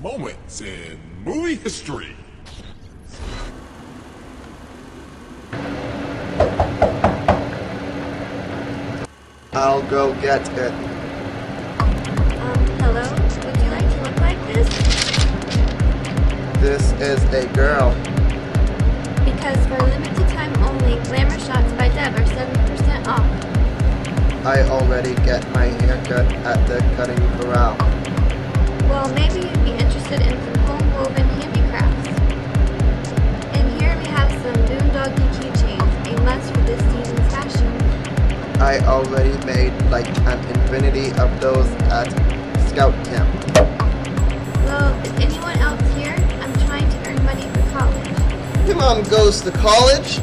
Moments in movie history. I'll go get it. Um, hello? Would you like to look like this? This is a girl. Because for or 7% off. I already get my haircut at the Cutting Corral. Well, maybe you'd be interested in some home-woven handicrafts. And here we have some boondoggle keychains, a must for this season's fashion. I already made like an infinity of those at Scout Camp. Well, is anyone else here? I'm trying to earn money for college. Your mom goes to college?